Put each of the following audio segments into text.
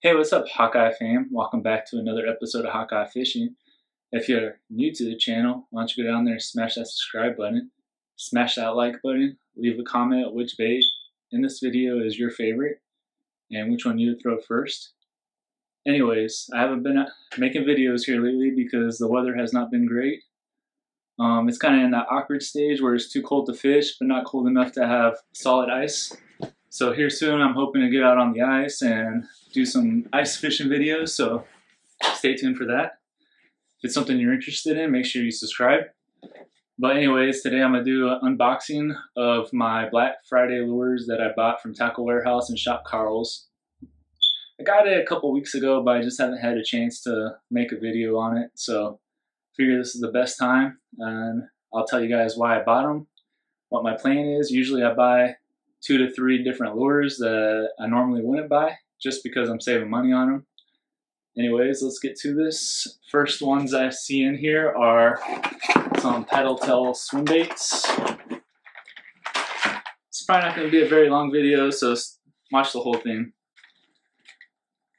Hey, what's up, Hawkeye fam? Welcome back to another episode of Hawkeye Fishin. If you're new to the channel, why don't you go down there and smash that subscribe button, smash that like button, leave a comment which bait in this video is your favorite, and which one you would throw first. Anyways, I haven't been making videos here lately because the weather has not been great. Um, it's kind of in that awkward stage where it's too cold to fish, but not cold enough to have solid ice. So here soon, I'm hoping to get out on the ice and do some ice fishing videos, so stay tuned for that. If it's something you're interested in, make sure you subscribe. But anyways, today I'm to do an unboxing of my Black Friday lures that I bought from Tackle Warehouse and Shop Karl's. I got it a couple weeks ago, but I just haven't had a chance to make a video on it, so figure this is the best time, and I'll tell you guys why I bought them, what my plan is. Usually I buy two to three different lures that I normally wouldn't buy just because I'm saving money on them. Anyways, let's get to this. First ones I see in here are some paddle tail swim baits. It's probably not going to be a very long video, so watch the whole thing.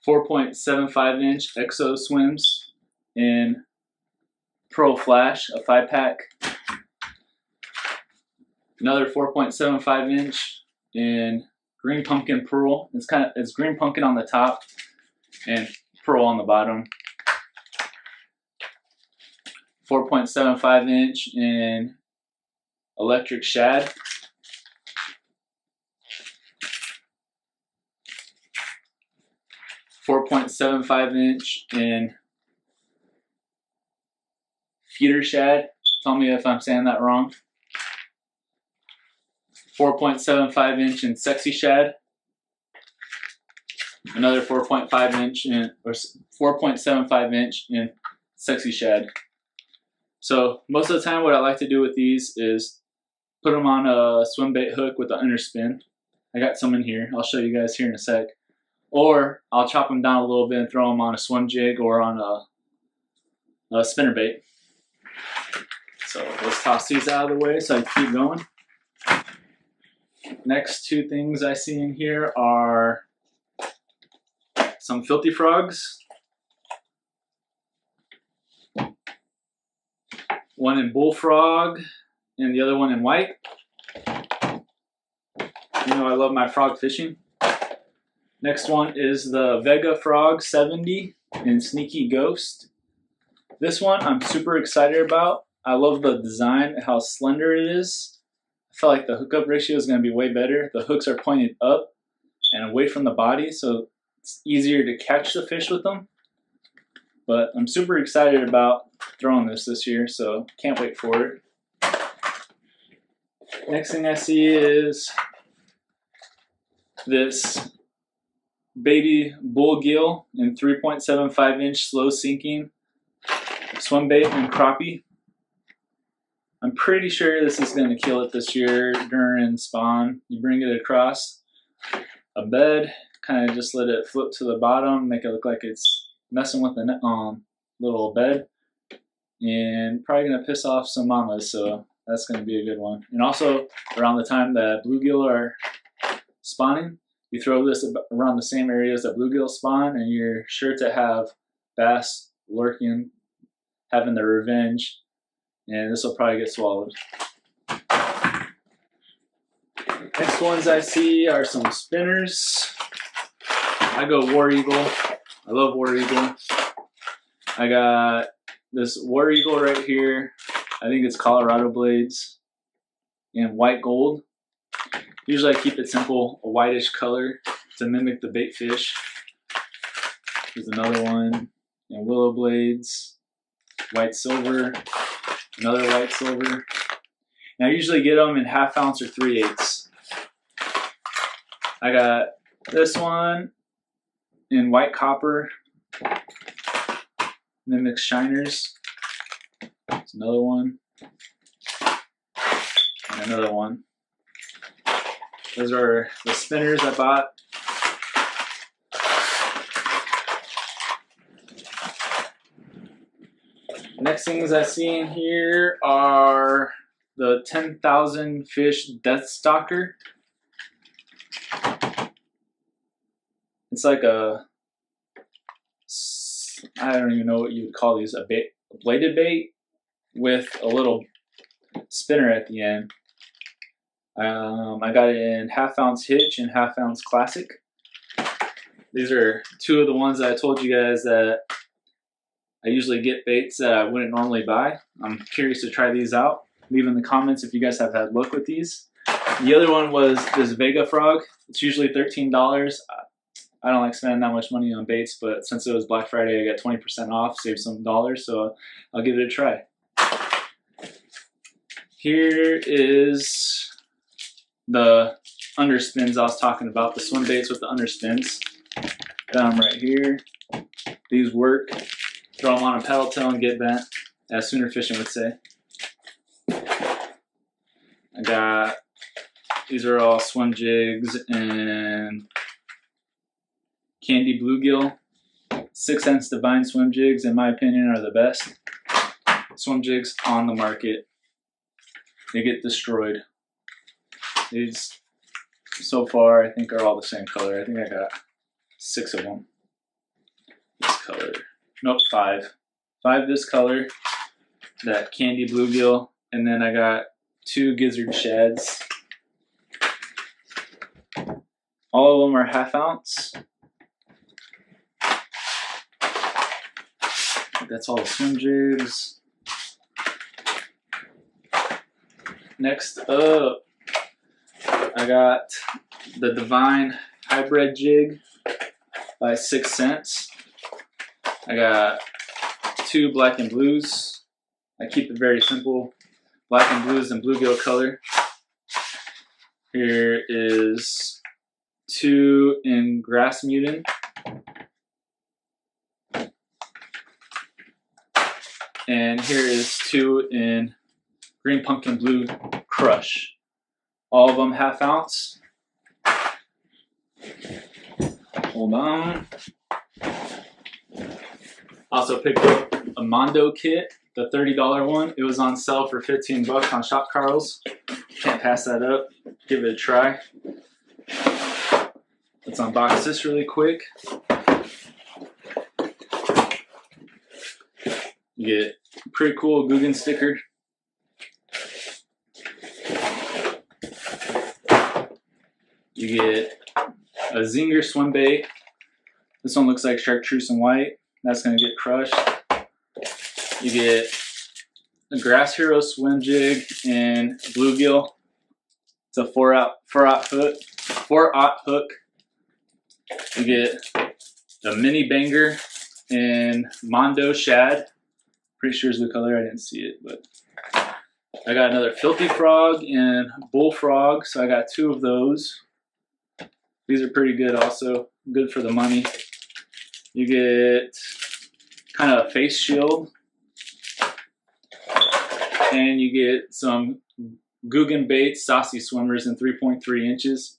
4.75 inch EXO swims in Pro Flash, a 5 pack. Another 4.75 inch in green pumpkin pearl. It's kind of it's green pumpkin on the top and pearl on the bottom. 4.75 inch in electric shad. Four point seven five inch in feeder shad. Tell me if I'm saying that wrong. 4.75 inch in Sexy Shad. Another 4.5 inch in, or 4.75 inch in Sexy Shad. So most of the time what I like to do with these is put them on a swim bait hook with an underspin. I got some in here. I'll show you guys here in a sec. Or I'll chop them down a little bit and throw them on a swim jig or on a, a spinner bait. So let's toss these out of the way so I keep going. Next two things I see in here are some filthy frogs. One in bullfrog and the other one in white. You know I love my frog fishing. Next one is the Vega Frog 70 in Sneaky Ghost. This one I'm super excited about. I love the design, how slender it is feel like the hookup ratio is going to be way better. The hooks are pointed up and away from the body, so it's easier to catch the fish with them. But I'm super excited about throwing this this year, so can't wait for it. Next thing I see is this baby bullgill in 3.75 inch slow sinking swim bait and crappie. I'm pretty sure this is going to kill it this year during spawn. You bring it across a bed, kind of just let it flip to the bottom, make it look like it's messing with the um, little bed, and probably going to piss off some mamas, so that's going to be a good one. And also, around the time that bluegill are spawning, you throw this around the same areas that bluegill spawn, and you're sure to have bass lurking, having their revenge and this will probably get swallowed. Next ones I see are some spinners. I go War Eagle. I love War Eagle. I got this War Eagle right here. I think it's Colorado Blades in white gold. Usually I keep it simple, a whitish color to mimic the bait fish. There's another one in Willow Blades, white silver another white silver. And I usually get them in half ounce or three eighths. I got this one in white copper, mimics shiners. It's another one, and another one. Those are the spinners I bought Next things I see in here are the 10,000 fish death stalker. It's like a I don't even know what you would call these, a, bait, a bladed bait with a little spinner at the end. Um, I got it in half ounce hitch and half ounce classic. These are two of the ones that I told you guys that I usually get baits that I wouldn't normally buy. I'm curious to try these out. Leave in the comments if you guys have had luck with these. The other one was this Vega Frog. It's usually $13. I don't like spending that much money on baits, but since it was Black Friday, I got 20% off, saved some dollars, so I'll give it a try. Here is the underspins I was talking about, the swim baits with the underspins. Got them right here. These work. Throw them on a paddle tail and get bent, as Sooner Fishing would say. I got, these are all swim jigs and Candy Bluegill. Sixth Sense Divine swim jigs, in my opinion, are the best swim jigs on the market. They get destroyed. These, so far, I think are all the same color. I think I got six of them. Nope, five. Five this color. That candy bluegill. And then I got two gizzard shads. All of them are half ounce. That's all the swim jigs. Next up, I got the Divine Hybrid Jig by Sixth Sense. I got two black and blues. I keep it very simple. Black and blues and bluegill color. Here is two in grass mutant. And here is two in green pumpkin blue crush. All of them half ounce. Hold on. Also picked up a Mondo kit, the $30 one. It was on sale for 15 bucks on Shop Karl's. Can't pass that up. Give it a try. Let's unbox this really quick. You get pretty cool Googan sticker. You get a Zinger swim bait. This one looks like chartreuse and white. That's gonna get crushed. You get a Grass Hero swim jig and bluegill. It's a four out four out hook, four aught hook. You get a mini banger and Mondo shad. Pretty sure is the color. I didn't see it, but I got another filthy frog and bullfrog. So I got two of those. These are pretty good also, good for the money. You get kind of a face shield. And you get some Googan bait saucy swimmers in 3.3 inches.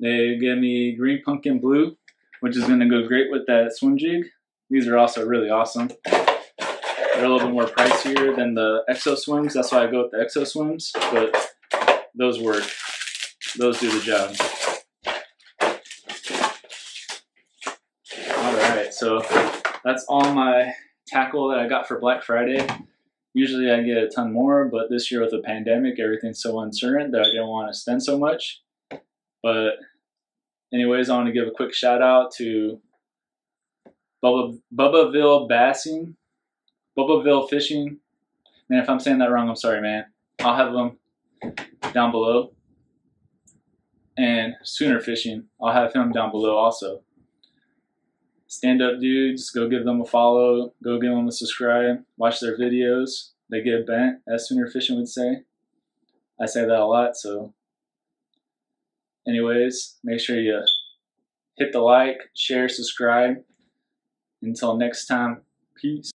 They give me green pumpkin blue, which is going to go great with that swim jig. These are also really awesome. They're a little bit more pricier than the Exo Swims. That's why I go with the Exo Swims, but those work. Those do the job. So that's all my tackle that I got for Black Friday. Usually I get a ton more, but this year with the pandemic, everything's so uncertain that I didn't want to spend so much. But anyways, I want to give a quick shout out to Bubba, Bubbaville Bassin, Bubbaville Fishing. Man, if I'm saying that wrong, I'm sorry, man. I'll have them down below. And Sooner Fishing, I'll have him down below also stand up dudes, go give them a follow, go give them a subscribe, watch their videos. They get bent, as Sooner Fishing would say. I say that a lot, so anyways, make sure you hit the like, share, subscribe. Until next time, peace.